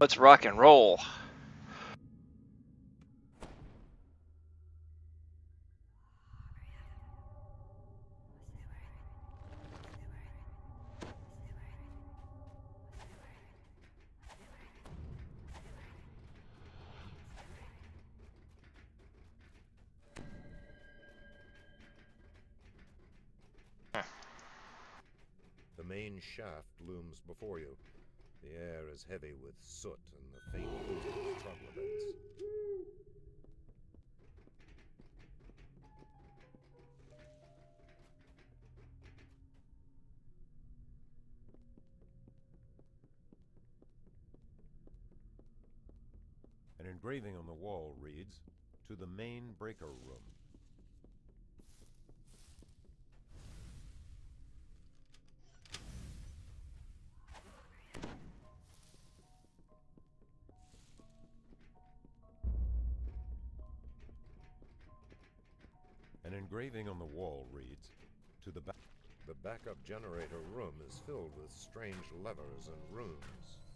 Let's rock and roll. The main shaft looms before you. Is heavy with soot and the faint of troglodytes. An engraving on the wall reads, To the main breaker room. Engraving on the wall reads, To the back. The backup generator room is filled with strange levers and runes.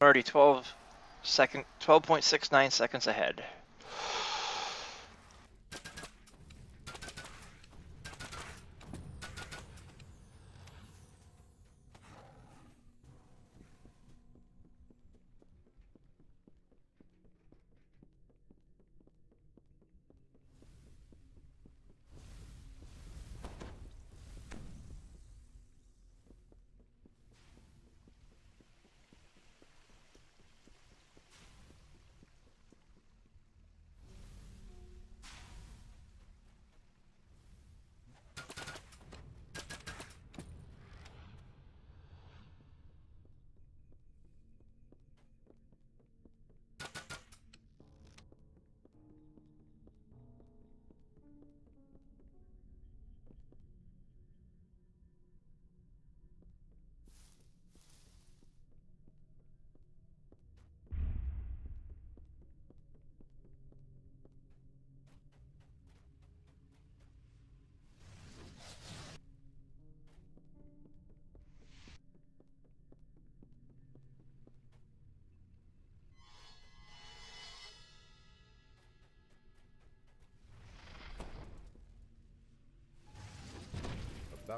Already 12 second 12.69 seconds ahead.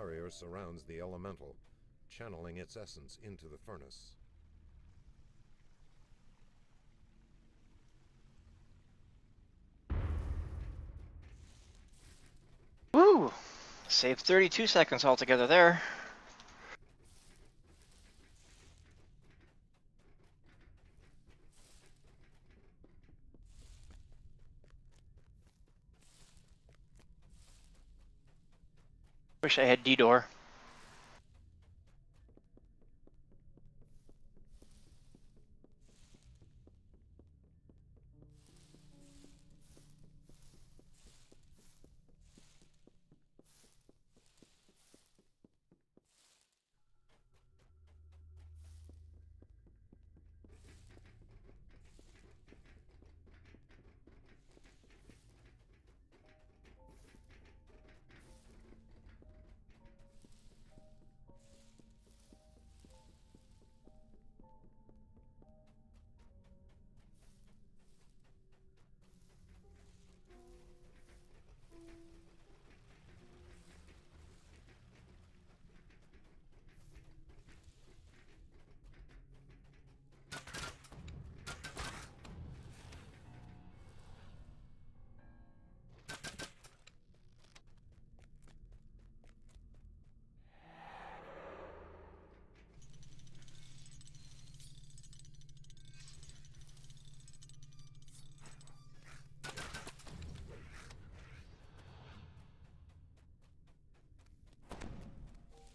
Barrier surrounds the elemental, channeling its essence into the furnace. Woo! Saved 32 seconds altogether there. Wish I had D-door.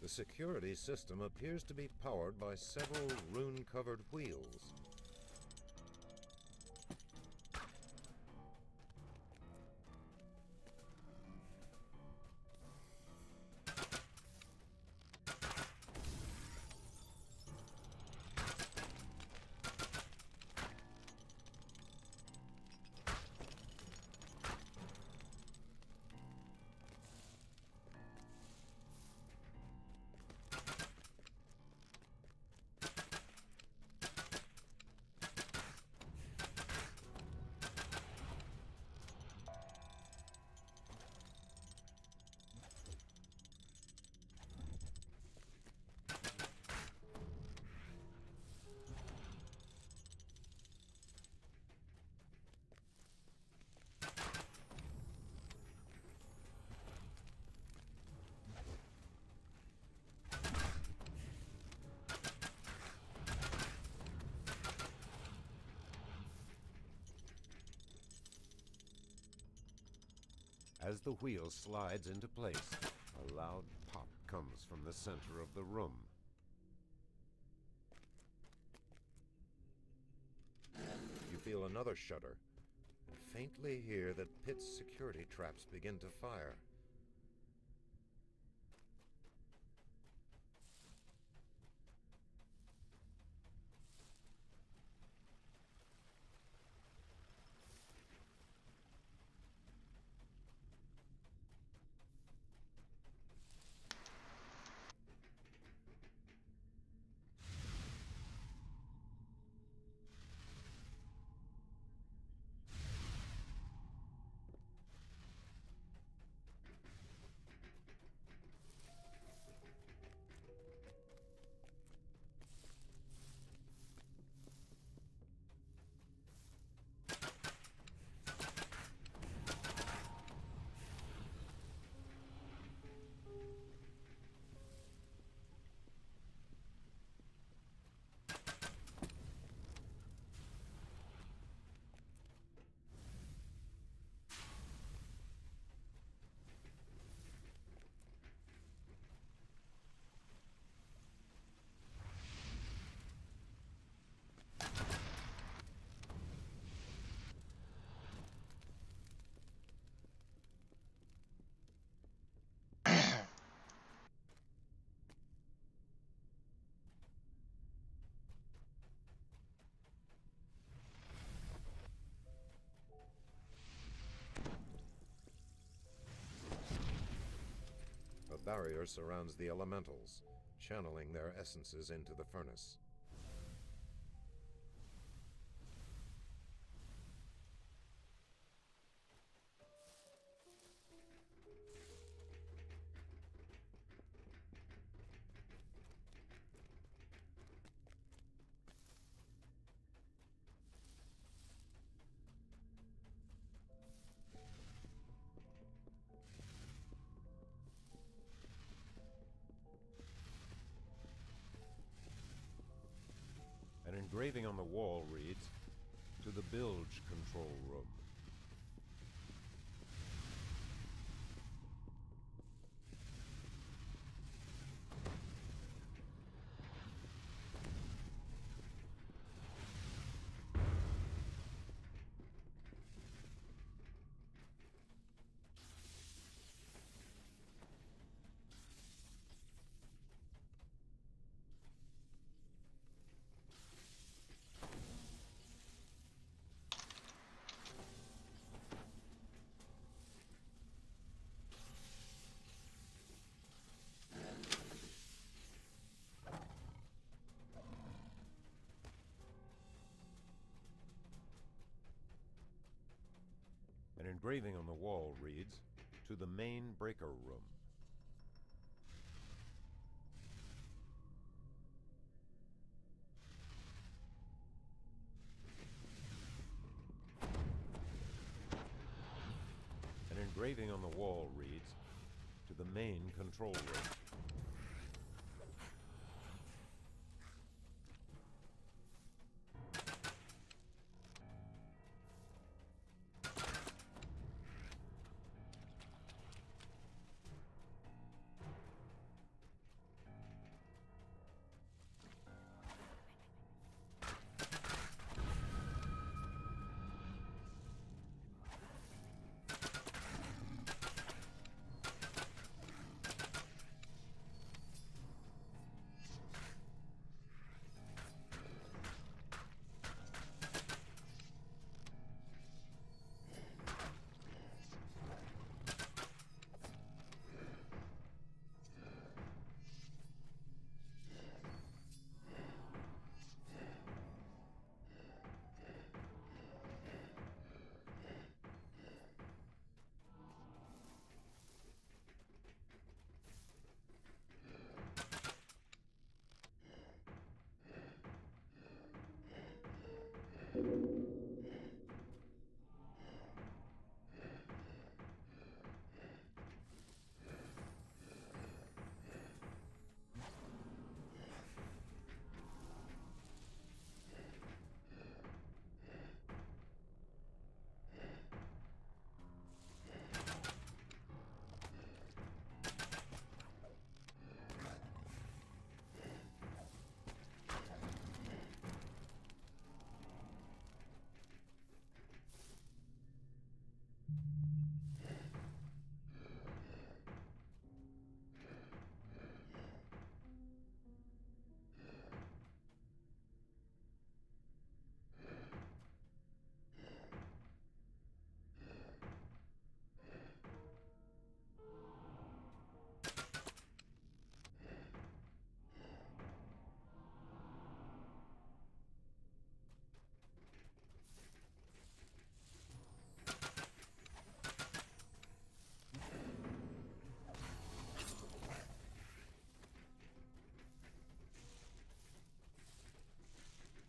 The security system appears to be powered by several rune covered wheels. As the wheel slides into place, a loud pop comes from the center of the room. You feel another shudder, and faintly hear that Pit's security traps begin to fire. Barrier surrounds the elementals, channeling their essences into the furnace. Engraving on the wall reads, To the bilge control room. Engraving on the wall reads, To the main breaker room.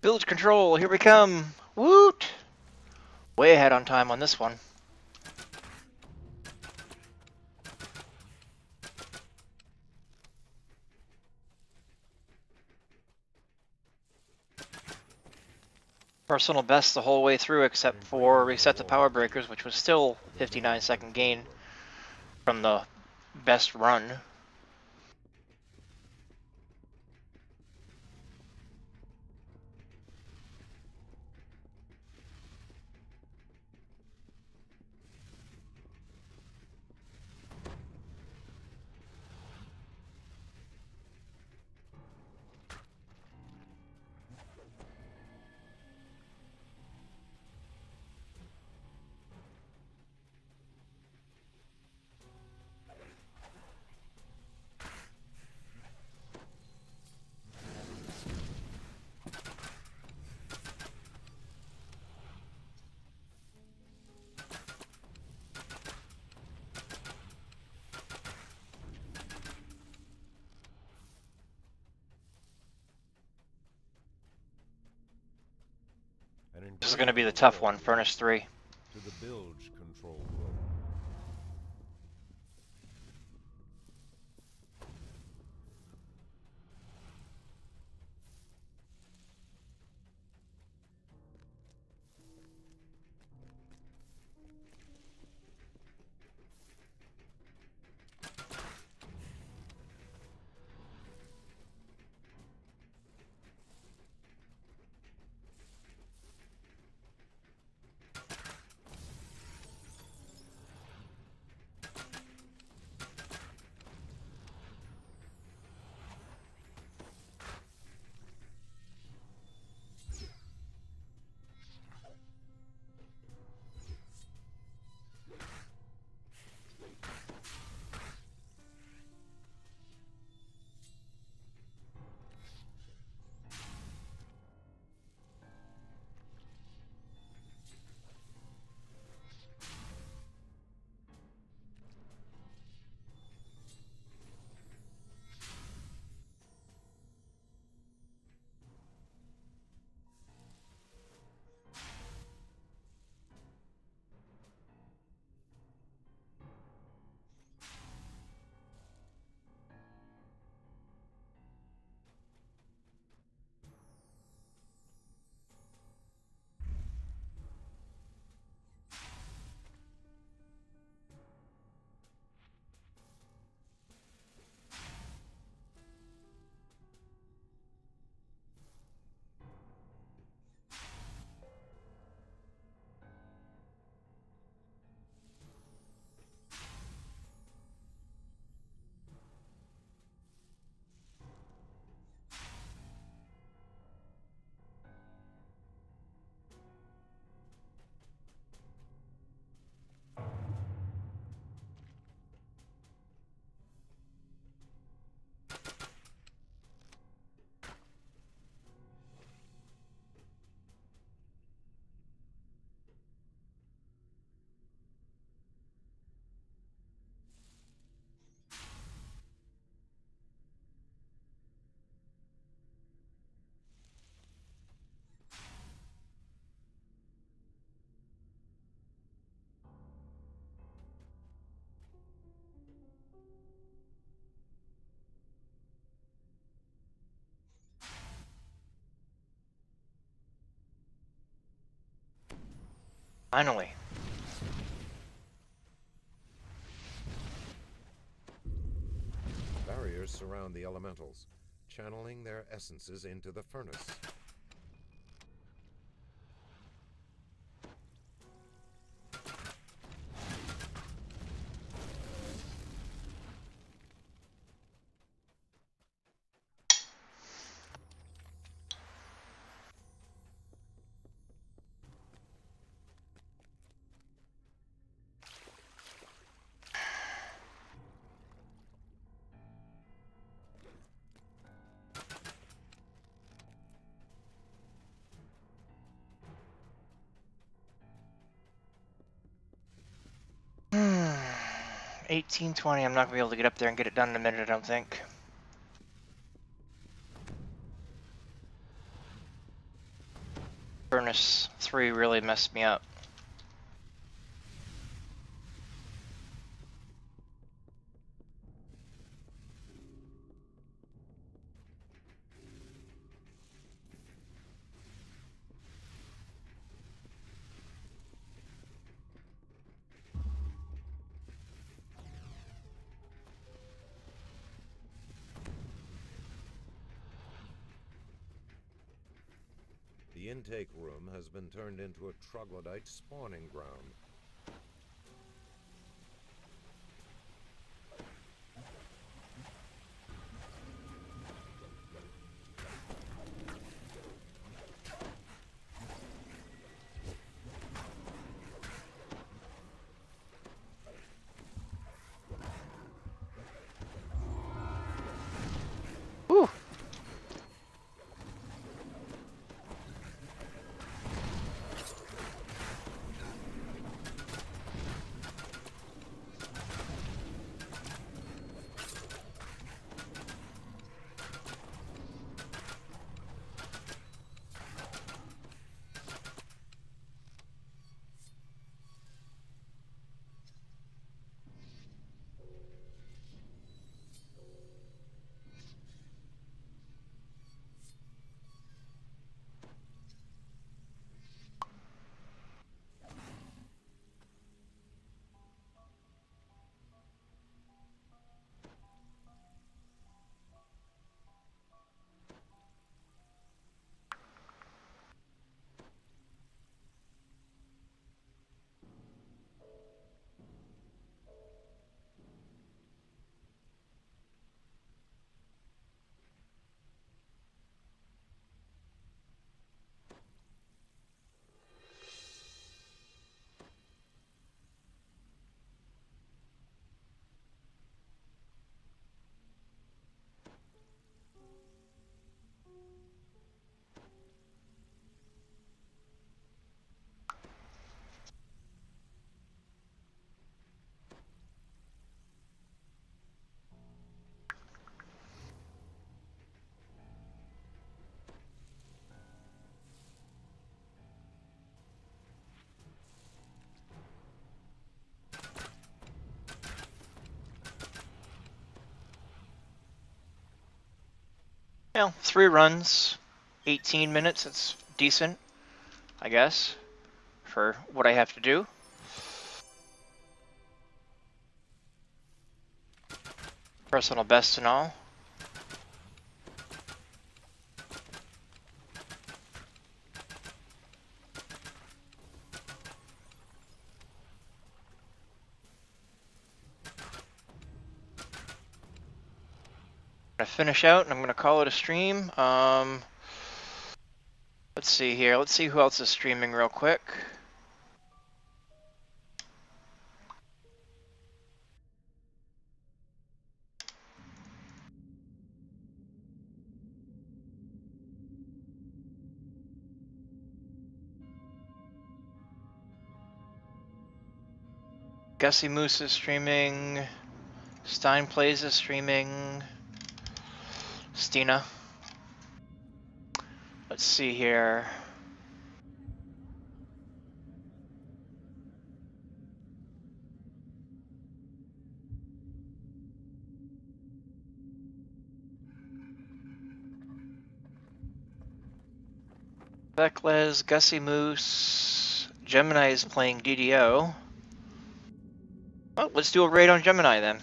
Bilge control, here we come. Woot! Way ahead on time on this one. Personal best the whole way through except for reset the power breakers, which was still 59 second gain from the best run. This is going to be the tough one, Furnace 3. To the bilge control room. Finally. Barriers surround the elementals, channeling their essences into the furnace. 1820, I'm not going to be able to get up there and get it done in a minute, I don't think. Furnace 3 really messed me up. Intake room has been turned into a troglodyte spawning ground. Well, three runs, 18 minutes. It's decent, I guess, for what I have to do. Personal best and all. Gonna finish out and I'm gonna call it a stream. Um, let's see here. Let's see who else is streaming real quick. Gussie Moose is streaming. Stein Plays is streaming. Stina. Let's see here. Becklez, Gussie Moose, Gemini is playing DDO. Well, let's do a raid on Gemini then.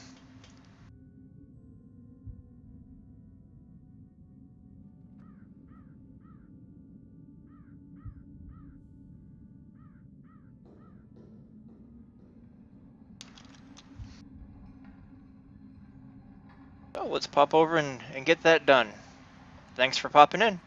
Pop over and, and get that done. Thanks for popping in.